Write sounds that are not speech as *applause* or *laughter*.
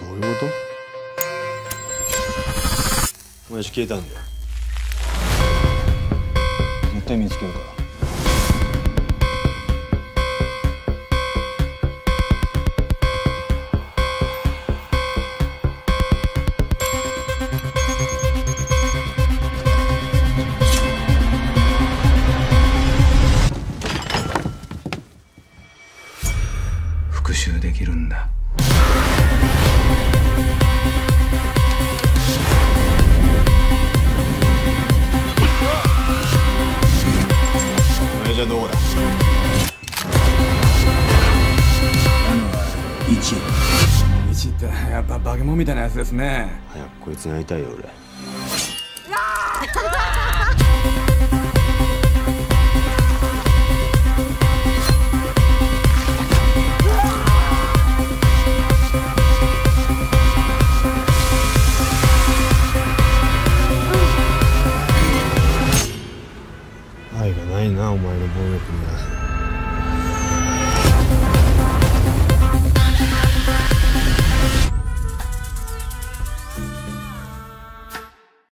どういうこと？親父消えたんだよ。絶対見つけるから。復讐できるんだ。親父はどこだ一。一ってやっぱ化け物みたいなやつですね。早くこいつに会いたいよ俺 *laughs* がないなお前の暴力には。